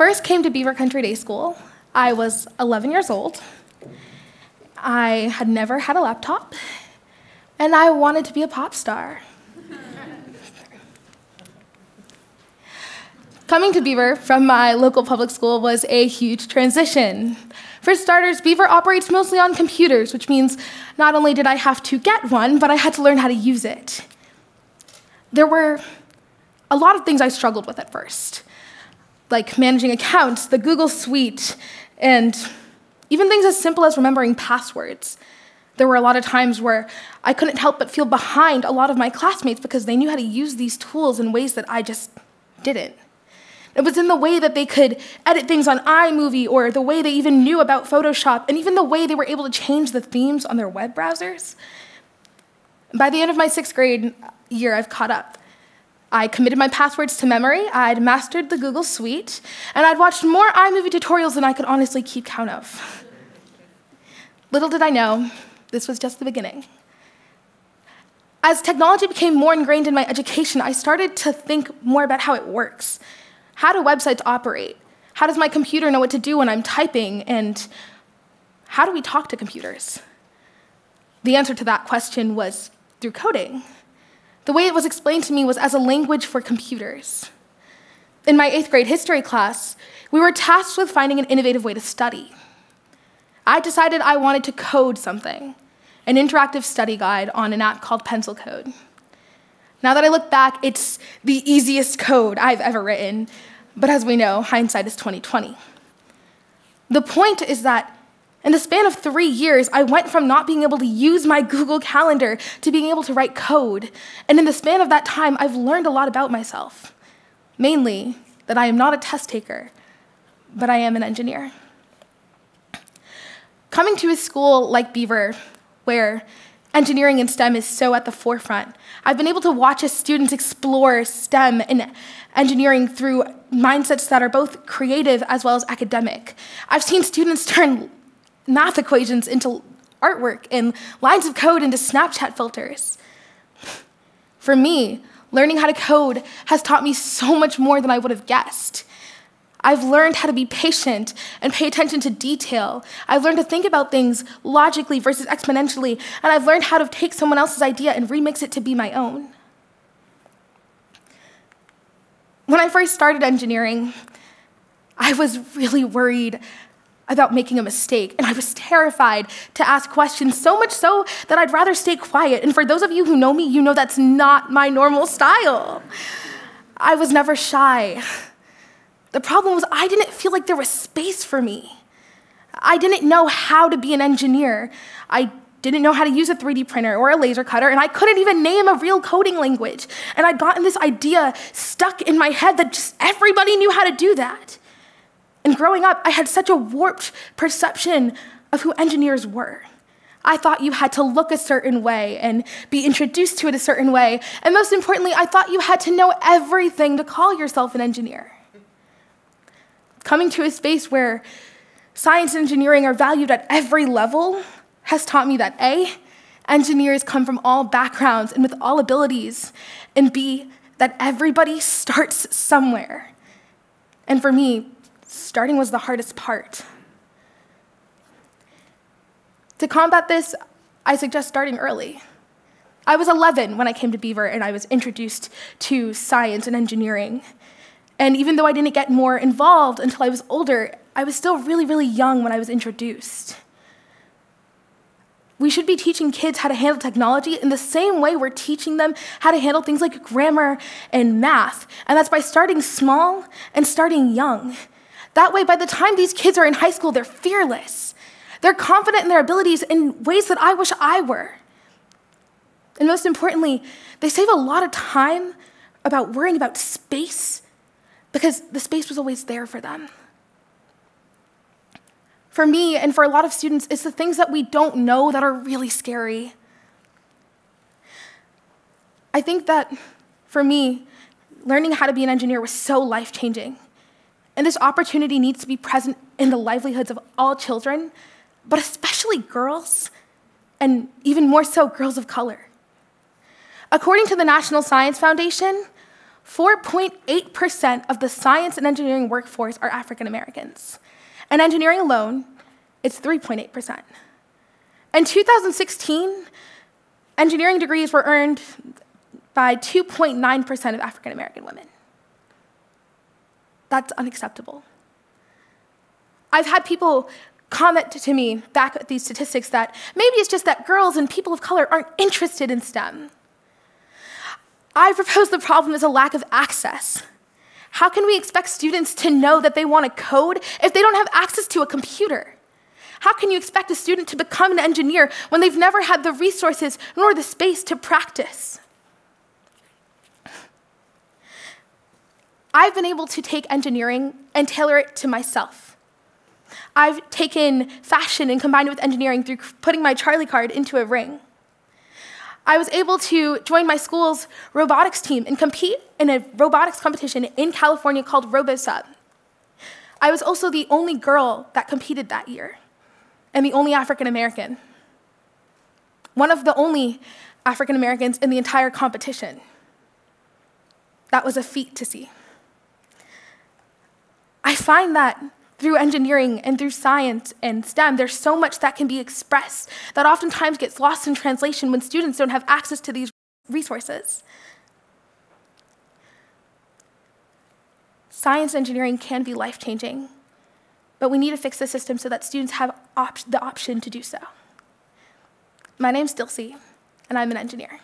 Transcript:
first came to Beaver Country Day School, I was 11 years old. I had never had a laptop, and I wanted to be a pop star. Coming to Beaver from my local public school was a huge transition. For starters, Beaver operates mostly on computers, which means not only did I have to get one, but I had to learn how to use it. There were a lot of things I struggled with at first, like managing accounts, the Google Suite, and even things as simple as remembering passwords. There were a lot of times where I couldn't help but feel behind a lot of my classmates because they knew how to use these tools in ways that I just didn't. It was in the way that they could edit things on iMovie or the way they even knew about Photoshop and even the way they were able to change the themes on their web browsers. By the end of my sixth grade year, I've caught up. I committed my passwords to memory, I'd mastered the Google Suite, and I'd watched more iMovie tutorials than I could honestly keep count of. Little did I know, this was just the beginning. As technology became more ingrained in my education, I started to think more about how it works. How do websites operate? How does my computer know what to do when I'm typing? And how do we talk to computers? The answer to that question was through coding. The way it was explained to me was as a language for computers. In my eighth grade history class, we were tasked with finding an innovative way to study. I decided I wanted to code something, an interactive study guide on an app called Pencil Code. Now that I look back, it's the easiest code I've ever written, but as we know, hindsight is 2020. The point is that in the span of three years, I went from not being able to use my Google Calendar to being able to write code. And in the span of that time, I've learned a lot about myself. Mainly, that I am not a test taker, but I am an engineer. Coming to a school like Beaver, where engineering and STEM is so at the forefront, I've been able to watch as students explore STEM and engineering through mindsets that are both creative as well as academic. I've seen students turn math equations into artwork and lines of code into Snapchat filters. For me, learning how to code has taught me so much more than I would have guessed. I've learned how to be patient and pay attention to detail. I've learned to think about things logically versus exponentially, and I've learned how to take someone else's idea and remix it to be my own. When I first started engineering, I was really worried about making a mistake, and I was terrified to ask questions, so much so that I'd rather stay quiet. And for those of you who know me, you know that's not my normal style. I was never shy. The problem was, I didn't feel like there was space for me. I didn't know how to be an engineer. I didn't know how to use a 3D printer or a laser cutter, and I couldn't even name a real coding language. And I'd gotten this idea stuck in my head that just everybody knew how to do that. And growing up, I had such a warped perception of who engineers were. I thought you had to look a certain way and be introduced to it a certain way. And most importantly, I thought you had to know everything to call yourself an engineer. Coming to a space where science and engineering are valued at every level has taught me that A, engineers come from all backgrounds and with all abilities, and B, that everybody starts somewhere. And for me, starting was the hardest part. To combat this, I suggest starting early. I was 11 when I came to Beaver and I was introduced to science and engineering. And even though I didn't get more involved until I was older, I was still really, really young when I was introduced. We should be teaching kids how to handle technology in the same way we're teaching them how to handle things like grammar and math. And that's by starting small and starting young. That way, by the time these kids are in high school, they're fearless. They're confident in their abilities in ways that I wish I were. And most importantly, they save a lot of time about worrying about space because the space was always there for them for me and for a lot of students, it's the things that we don't know that are really scary. I think that for me, learning how to be an engineer was so life changing. And this opportunity needs to be present in the livelihoods of all children, but especially girls, and even more so, girls of color. According to the National Science Foundation, 4.8% of the science and engineering workforce are African Americans. And engineering alone, it's 3.8%. In 2016, engineering degrees were earned by 2.9% of African American women. That's unacceptable. I've had people comment to me back at these statistics that maybe it's just that girls and people of color aren't interested in STEM. I propose the problem is a lack of access. How can we expect students to know that they want to code if they don't have access to a computer? How can you expect a student to become an engineer when they've never had the resources nor the space to practice? I've been able to take engineering and tailor it to myself. I've taken fashion and combined it with engineering through putting my Charlie card into a ring. I was able to join my school's robotics team and compete in a robotics competition in California called RoboSub. I was also the only girl that competed that year and the only African American. One of the only African Americans in the entire competition. That was a feat to see. I find that through engineering and through science and STEM, there's so much that can be expressed that oftentimes gets lost in translation when students don't have access to these resources. Science engineering can be life changing, but we need to fix the system so that students have op the option to do so. My name's Dilce, and I'm an engineer.